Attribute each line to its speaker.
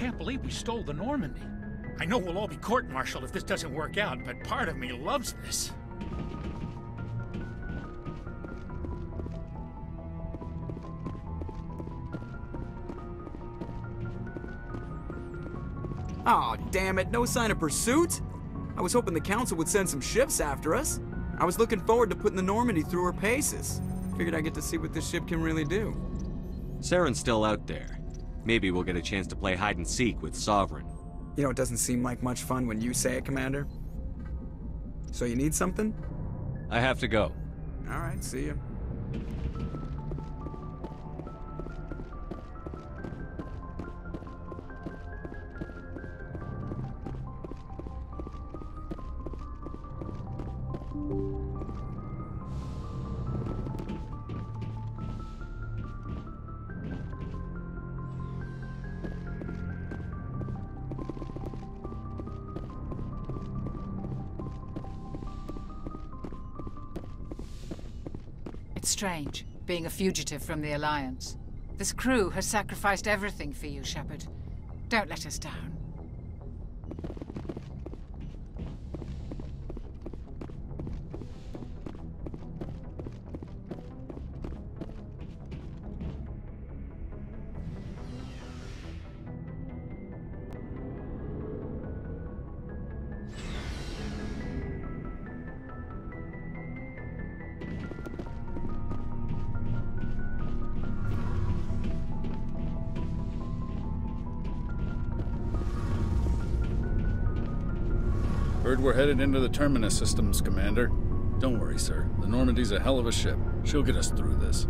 Speaker 1: can't believe we stole the Normandy. I know we'll all be court-martialed if this doesn't work out, but part of me loves this.
Speaker 2: Aw, oh, damn it, no sign of pursuit? I was hoping the Council would send some ships after us. I was looking forward to putting the Normandy through her paces. Figured I'd get to see what this ship can really do.
Speaker 3: Saren's still out there. Maybe we'll get a chance to play hide and seek with Sovereign.
Speaker 2: You know, it doesn't seem like much fun when you say it, Commander. So you need something?
Speaker 3: I have to go.
Speaker 2: Alright, see you.
Speaker 4: It's strange, being a fugitive from the Alliance. This crew has sacrificed everything for you, Shepard. Don't let us down.
Speaker 5: Heard we're headed into the Terminus systems, Commander. Don't worry, sir. The Normandy's a hell of a ship. She'll get us through this.